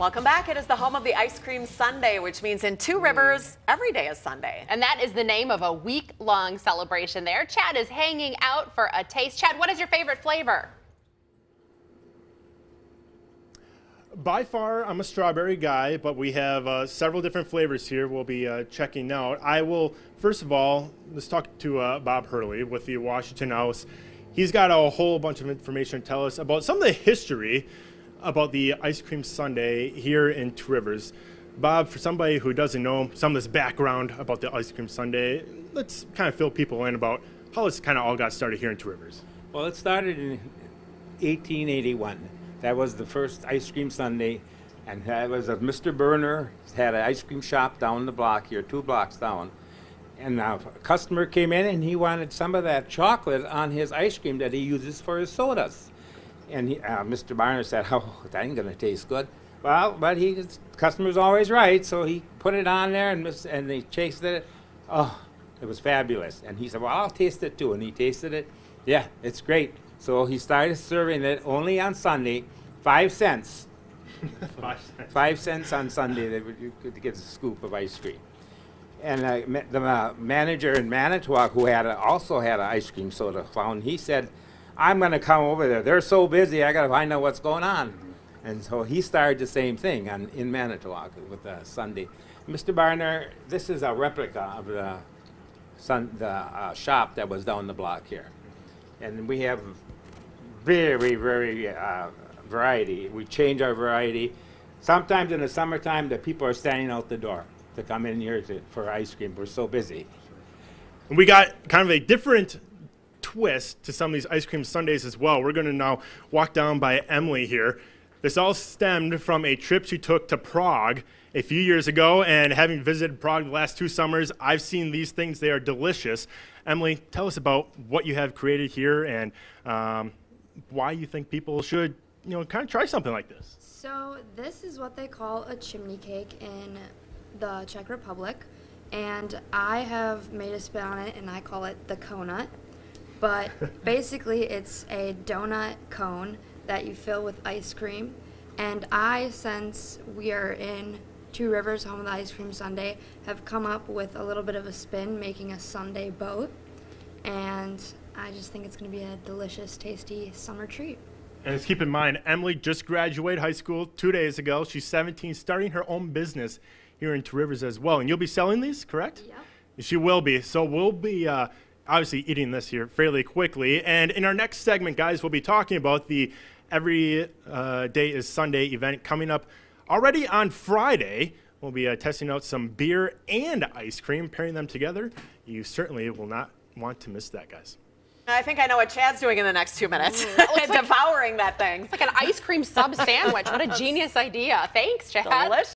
Welcome back. It is the home of the ice cream sundae, which means in Two Rivers, every day is Sundae. And that is the name of a week long celebration there. Chad is hanging out for a taste. Chad, what is your favorite flavor? By far, I'm a strawberry guy, but we have uh, several different flavors here we'll be uh, checking out. I will, first of all, let's talk to uh, Bob Hurley with the Washington House. He's got a whole bunch of information to tell us about some of the history about the ice cream sundae here in Two Rivers. Bob, for somebody who doesn't know some of this background about the ice cream sundae, let's kind of fill people in about how this kind of all got started here in Two Rivers. Well, it started in 1881. That was the first ice cream sundae, and that was a Mr. Burner had an ice cream shop down the block here, two blocks down. And a customer came in and he wanted some of that chocolate on his ice cream that he uses for his sodas. And he, uh, Mr. Barner said, "Oh, that ain't gonna taste good." Well, but he, customer's always right, so he put it on there and mis- and they tasted it. Oh, it was fabulous. And he said, "Well, I'll taste it too." And he tasted it. Yeah, it's great. So he started serving it only on Sunday, five cents. Five cents on Sunday that you could get a scoop of ice cream. And uh, ma- the uh, manager in Manitowoc, who had a, also had an ice cream soda fountain, he said, "I'm going to come over there. They're so busy. I got to find out what's going on." And so he started the same thing on, in Manitowoc with uh, Sunday. Mr. Barner, this is a replica of the sun, the uh, shop that was down the block here, and we have very, very uh, variety. We change our variety. Sometimes in the summertime, the people are standing out the door to come in here to, for ice cream. We're so busy. And we got kind of a different twist to some of these ice cream sundaes as well. We're going to now walk down by Emily here. This all stemmed from a trip she took to Prague a few years ago, and having visited Prague the last two summers, I've seen these things. They are delicious. Emily, tell us about what you have created here and um, why you think people should, you know, kind of try something like this. So this is what they call a chimney cake in the Czech Republic, and I have made a spin on it, and I call it the conut. But basically, it's a donut cone that you fill with ice cream. And I, since we are in Two Rivers, home of the ice cream sundae, have come up with a little bit of a spin, making a sundae boat. And I just think it's going to be a delicious, tasty summer treat. And let's keep in mind, Emily just graduated high school two days ago. She's 17, starting her own business here in Two Rivers as well. And you'll be selling these, correct? Yep. She will be. So we'll be uh, obviously eating this here fairly quickly. And in our next segment, guys, we'll be talking about the Every uh, Day is Sundae event coming up already on Friday. We'll be uh, testing out some beer and ice cream, pairing them together. You certainly will not want to miss that, guys. I think I know what Chad's doing in the next two minutes. Devouring that thing. It's like an ice cream sub sandwich. What a genius idea. Thanks, Chad. Delicious.